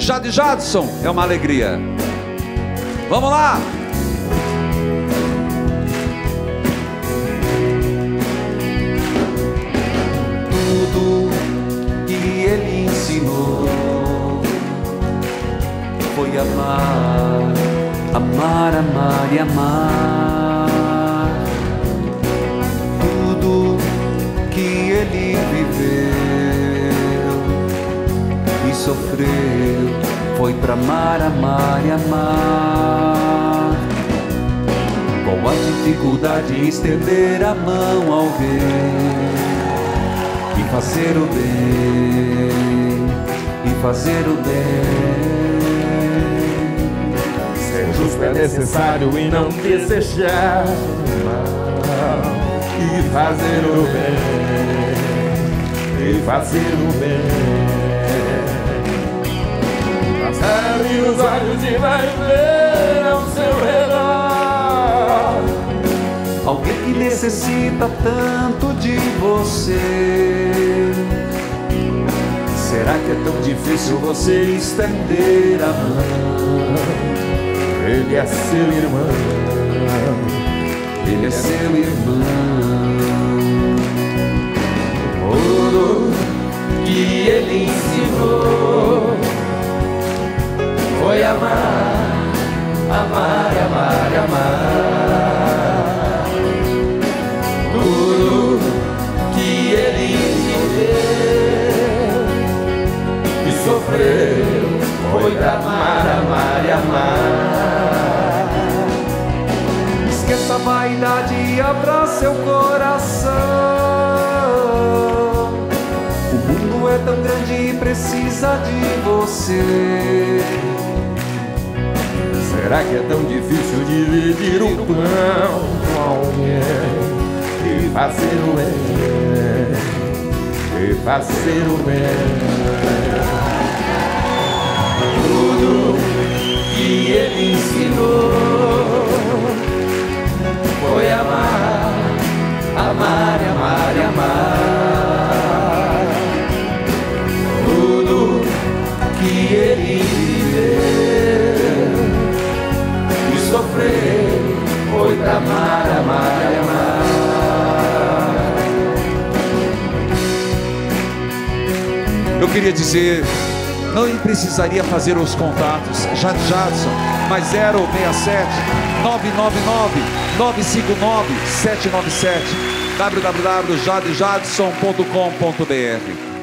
Jade Jadson é uma alegria. Vamos lá! Tudo que ele ensinou foi amar, amar, amar e amar. Sofreu foi pra amar, amar e amar. Com a dificuldade estender a mão ao alguém e fazer o bem, e fazer o bem. Ser justo é necessário e não desejar mal. E fazer o bem, e fazer o bem. Abre os olhos e vai ver ao seu redor. Alguém que necessita tanto de você. Será que é tão difícil você estender a mão? Ele é seu irmão. Ele é seu irmão. Amar, amar, amar, amar. Tudo que ele viveu e sofreu foi pra amar, amar e amar. Esqueça a vaidade e abra seu coração. O mundo é tão grande e precisa de você. Será que é tão difícil dividir o pão com alguém e fazer o bem? E fazer o bem. Tudo que ele ensinou foi amar, amar, amar, amar. Tudo que ele viveu pra amar, amar, amar. Eu queria dizer, não precisaria fazer os contatos. Jade Jadson, mais 067 999 959 797 www.jadejadson.com.br